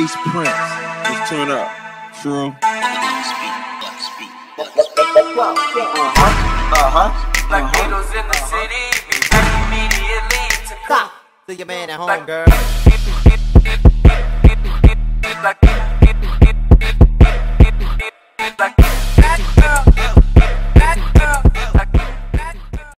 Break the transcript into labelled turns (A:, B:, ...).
A: Mace Prince. Let's turn up. True.
B: Like needles in the city, we back immediately to
C: Stop. Your man at home,
B: Like-
C: girl.
B: like